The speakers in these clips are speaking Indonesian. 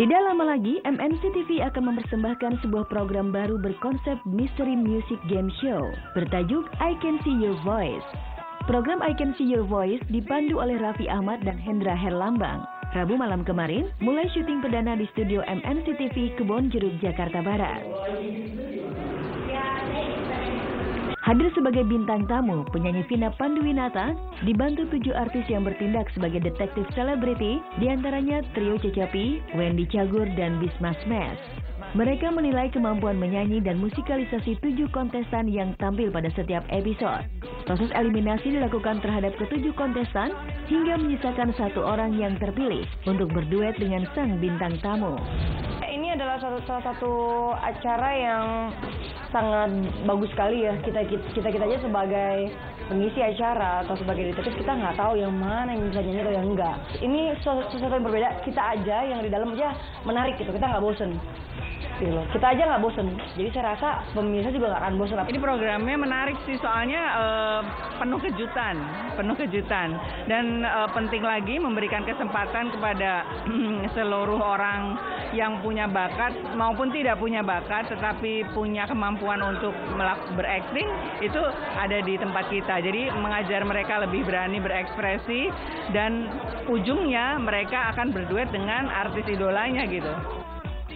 Tidak lama lagi, MNC TV akan mempersembahkan sebuah program baru berkonsep Mystery Music Game Show bertajuk I Can See Your Voice. Program I Can See Your Voice dipandu oleh Raffi Ahmad dan Hendra Herlambang. Rabu malam kemarin, mulai syuting perdana di studio MNC TV Kebon Jeruk, Jakarta Barat. Hadir sebagai bintang tamu, penyanyi Vina Panduwinata dibantu tujuh artis yang bertindak sebagai detektif selebriti, di antaranya Trio Cecapi, Wendy Cagur, dan Bisma Smash. Mereka menilai kemampuan menyanyi dan musikalisasi tujuh kontestan yang tampil pada setiap episode. Proses eliminasi dilakukan terhadap ketujuh kontestan hingga menyisakan satu orang yang terpilih untuk berduet dengan sang bintang tamu. Adalah salah satu acara yang sangat bagus sekali ya. Kita kita kita aja sebagai pengisi acara atau sebagai detektif kita nggak tahu yang mana yang bisa nyanyi atau yang enggak ini sesuatu yang berbeda. Kita aja yang di dalam aja menarik gitu. Kita nggak bosen gitu loh. Kita aja nggak bosen. Jadi saya rasa pemirsa juga nggak akan bosen. Ini programnya menarik sih soalnya uh, penuh kejutan, penuh kejutan dan uh, penting lagi memberikan kesempatan kepada seluruh orang yang punya bakat maupun tidak punya bakat tetapi punya kemampuan untuk berakting itu ada di tempat kita. Jadi mengajar mereka lebih berani berekspresi dan ujungnya mereka akan berduet dengan artis idolanya gitu.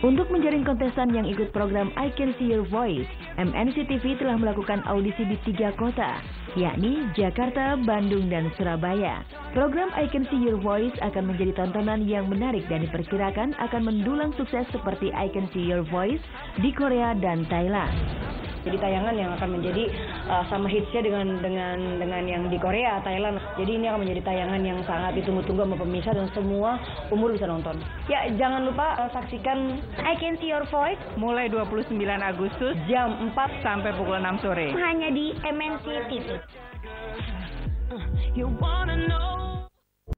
Untuk menjaring kontestan yang ikut program I Can See Your Voice, MNC TV telah melakukan audisi di tiga kota, yakni Jakarta, Bandung, dan Surabaya. Program I Can See Your Voice akan menjadi tontonan yang menarik dan diperkirakan akan mendulang sukses seperti I Can See Your Voice di Korea dan Thailand jadi tayangan yang akan menjadi uh, sama hitsnya dengan dengan dengan yang di Korea, Thailand. Jadi ini akan menjadi tayangan yang sangat ditunggu-tunggu sama pemirsa dan semua umur bisa nonton. Ya jangan lupa uh, saksikan I Can See Your Voice mulai 29 Agustus jam 4 sampai pukul 6 sore hanya di MNC TV. You wanna know